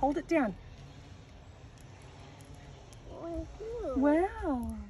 Hold it down. Wow.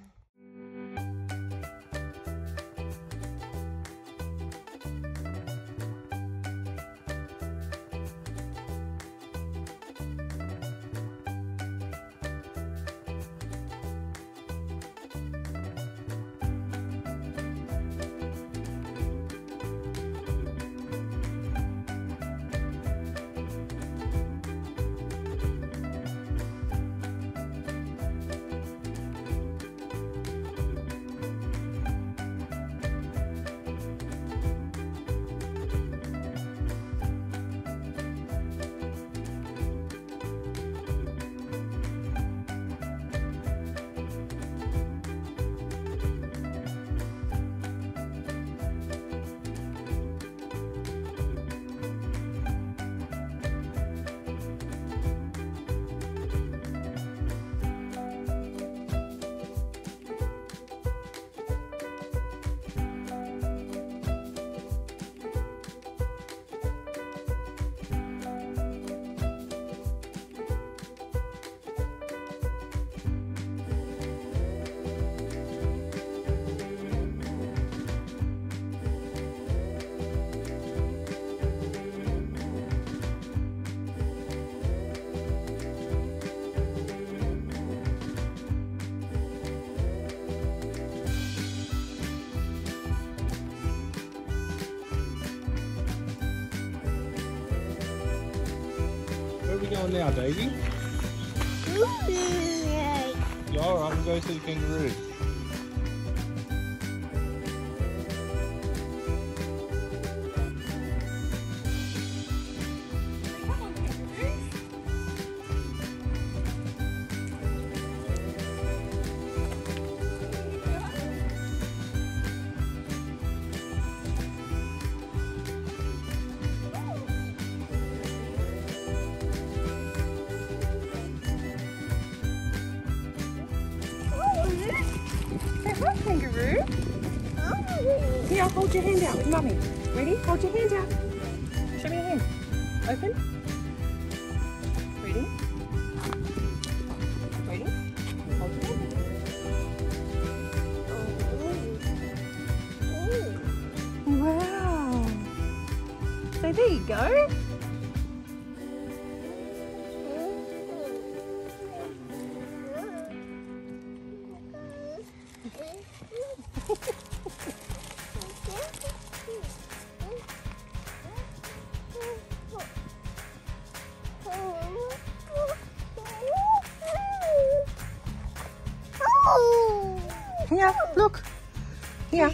Where are we going now, Daisy? Yeah, alright, we'll go see the kangaroo. Kangaroo. Oh. Here, hold your hand out with mummy. Ready? Hold your hand out. Show me your hand. Open. Ready? Ready? Hold your hand. Oh. Oh. Wow. So there you go. Here, look. Here.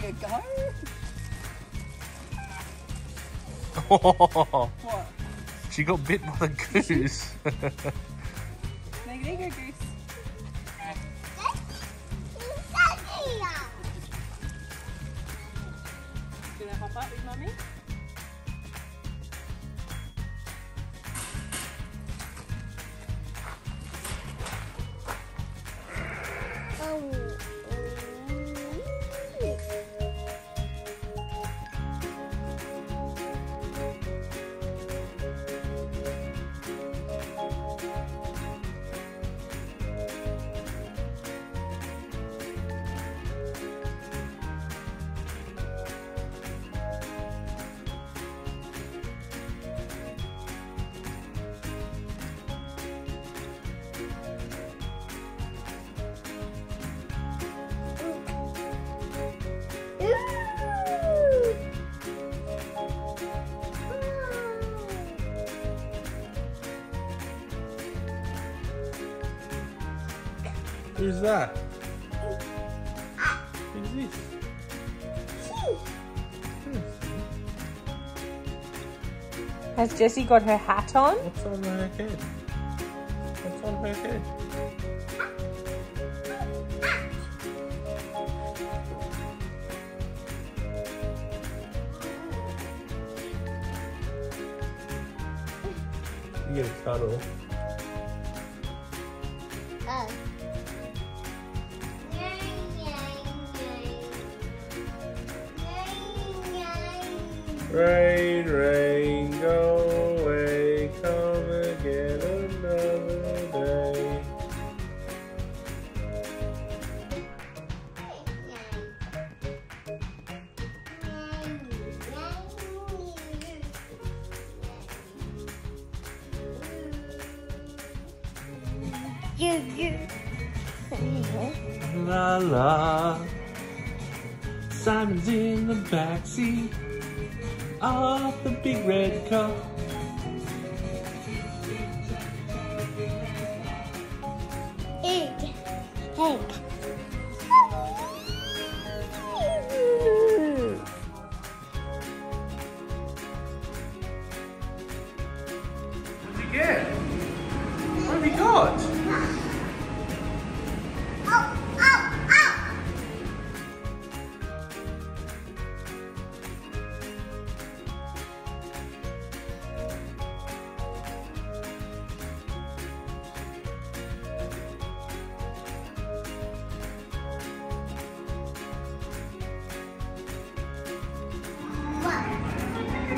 Here you go. What? she got bit by the goose. Who's that? Who's this? Hmm. Has Jessie got her hat on? What's on her head? What's on her head? You get a cuddle. La la. Simon's in the backseat of the big red car.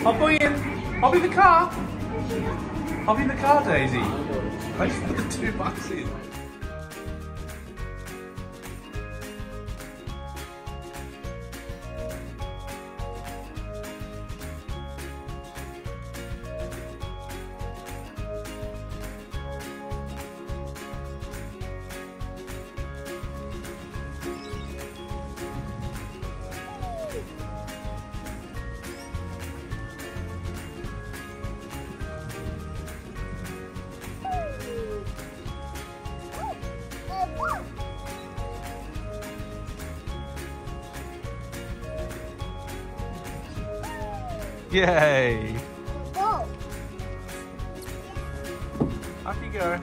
Hop in. Hop in the car. Hop in the car, Daisy. I just put the two bucks in. Yay. Go. Off you go.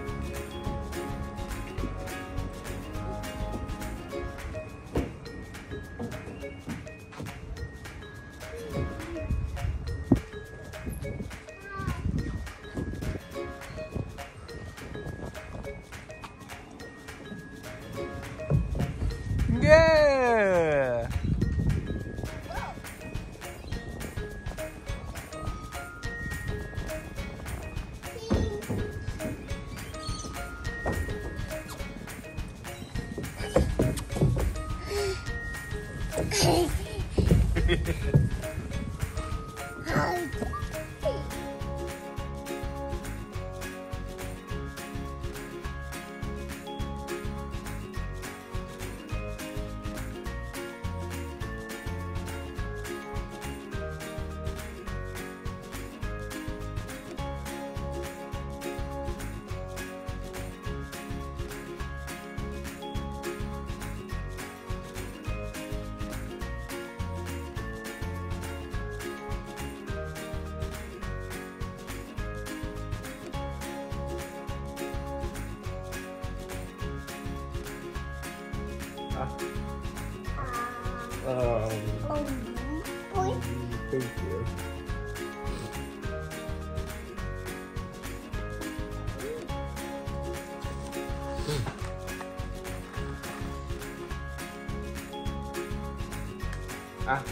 Yeah. Um, Oh, boy. thank you. Ah,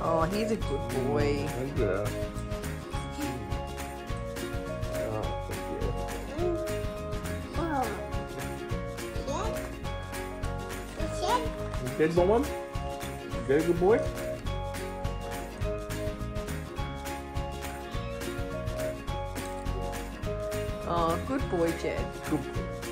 Oh, he's a good boy. thank Good, Mom? You good, boy? Oh, good boy, Jed. Good boy. Good boy. You good boy?